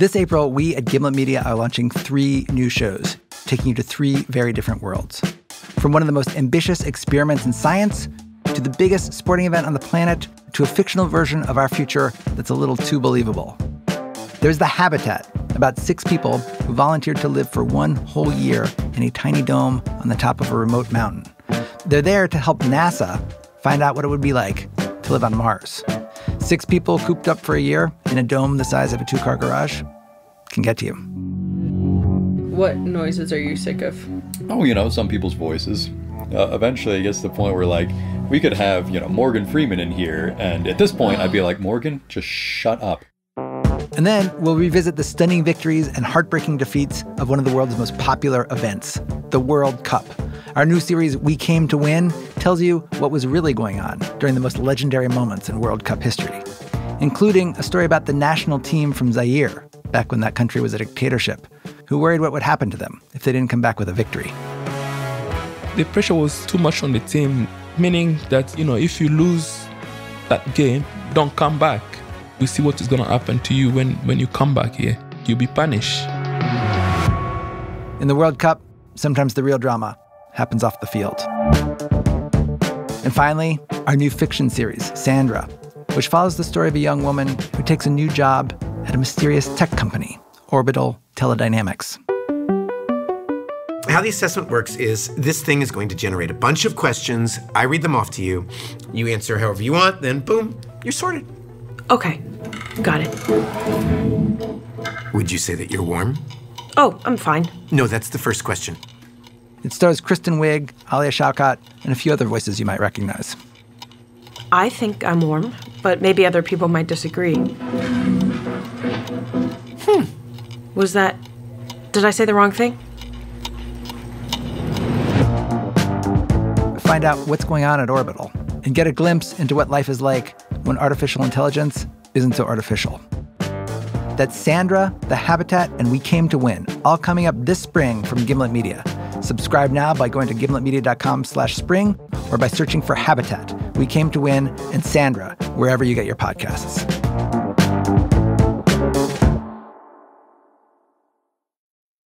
This April, we at Gimlet Media are launching three new shows, taking you to three very different worlds. From one of the most ambitious experiments in science to the biggest sporting event on the planet to a fictional version of our future that's a little too believable. There's The Habitat, about six people who volunteered to live for one whole year in a tiny dome on the top of a remote mountain. They're there to help NASA find out what it would be like to live on Mars. Six people cooped up for a year in a dome the size of a two car garage can get to you. What noises are you sick of? Oh, you know, some people's voices. Uh, eventually, it gets to the point where, like, we could have, you know, Morgan Freeman in here, and at this point, I'd be like, Morgan, just shut up. And then we'll revisit the stunning victories and heartbreaking defeats of one of the world's most popular events, the World Cup. Our new series, We Came to Win, tells you what was really going on during the most legendary moments in World Cup history, including a story about the national team from Zaire, back when that country was a dictatorship, who worried what would happen to them if they didn't come back with a victory. The pressure was too much on the team, meaning that, you know, if you lose that game, don't come back we see what is going to happen to you when, when you come back here. You'll be punished. In the World Cup, sometimes the real drama happens off the field. And finally, our new fiction series, Sandra, which follows the story of a young woman who takes a new job at a mysterious tech company, Orbital Teledynamics. How the assessment works is this thing is going to generate a bunch of questions. I read them off to you. You answer however you want, then boom, you're sorted. Okay, got it. Would you say that you're warm? Oh, I'm fine. No, that's the first question. It stars Kristen Wiig, Alia Shawkat, and a few other voices you might recognize. I think I'm warm, but maybe other people might disagree. Hmm. Was that. Did I say the wrong thing? Find out what's going on at Orbital and get a glimpse into what life is like when artificial intelligence isn't so artificial. That's Sandra, The Habitat, and We Came to Win, all coming up this spring from Gimlet Media. Subscribe now by going to gimletmedia.com slash spring or by searching for Habitat, We Came to Win, and Sandra, wherever you get your podcasts.